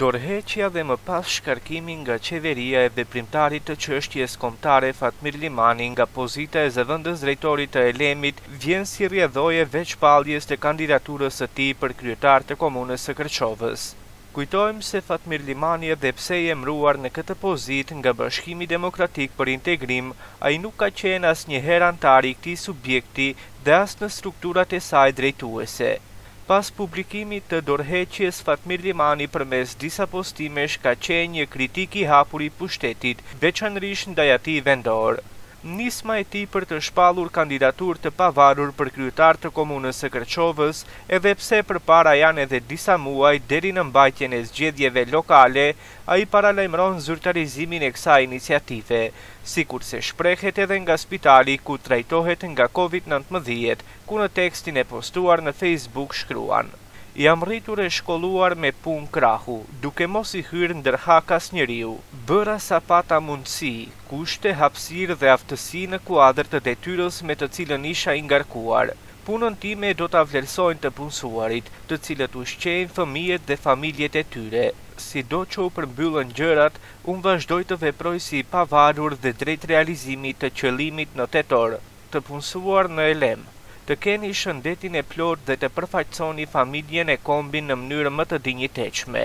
Dorëheqja dhe më pas shkarkimi nga Qeveria e veprimtarit të Çështjes Kombëtare Fatmir Limani nga pozita e zëvendësdrejtorit të ELEM-it vjen si rrjedhojë e vetëshpalljes të kandidaturës së tij për kryetar të Komunës së Kërçovës. Kujtojmë se Fatmir Limani edhe pse i emëruar në këtë pozitë nga Bashkimi Demokratik për Integrim, ai nuk ka qenë asnjëherë anëtar i këtij subjekti dhe as në strukturat e saj drejtuese. Pas publikimit të dorëheqjes, Fatmir Limani përmes disa postimesh ka qenë një kritik i hapur i pushtetit, veçanërisht ndaj atij vendor. Nisma e tij për të shpallur kandidaturë të pavarur për kryetar të Komunës së Kërçovës, edhe pse përpara janë edhe disa muaj deri në mbajtjen e zgjedhjeve lokale, ai paralajmëron zyrtarizimin e kësaj iniciative, sikurse shprehet edhe nga spitali ku trajtohet nga Covid nëntëmbëdhjetë. ku në tekstin e postuar në Facebook shkruan, Jam rritur e shkolluar me punë krahu, duke mos i hyrë ndër hak asnjeriu. Bëra sa pata mundësi, kushte, hapësirë dhe aftësi në kuadër të detyrës me të cilën isha i ngarkuar. Punën time do ta vlerësojnë të punësuarit, të cilët ushqejnë fëmijët dhe familjet e tyre. Sido që u përmbyllën gjërat, unë vazhdoj të veproj si i pavarur dhe drejt realizimit të qëllimit në tetor. të punësuar në ELEM, të keni shëndetin e plotë dhe të përfaqësoni familjen e kombin në mënyrë më të dinjitetshme.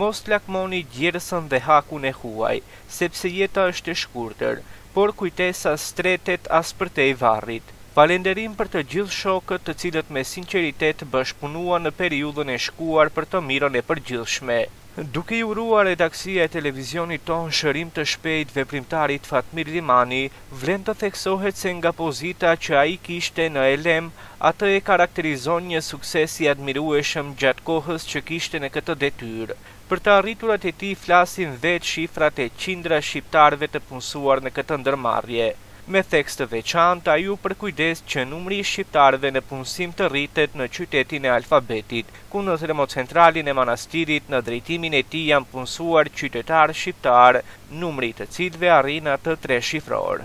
Mos lakmoni djersën dhe hakun e huaj, sepse jeta është e shkurtër, por kujtesa s'tretet as përtej varrit. Falenderim për të gjithë shokët të cilët me sinqeritet bashkëpunuan në periudhën e shkuar për të mirën e përgjithshme. Duke i uruar redaksia e televizionit tonë shërim të shpejtë veprimtarit Fatmir Limani, vlen të theksohet se nga pozita që ai kishte në ELEM, atë e karakterizon një sukses i admirueshëm gjatë kohës që kishte në këtë detyrë. Për të arriturat e tij flasin vetë shifrat e qindra shqiptarëve të punësuar në këtë ndërmarrje. Me theks të veçantë, ai u përkujdes që numri i shqiptarëve në punësim të rritet në qytetin e alfabetit, ku në Termocentralin e Manastirit në drejtimin e tij janë punësuar qytetarë shqiptarë, numri i të cilëve arrin atë treshifror.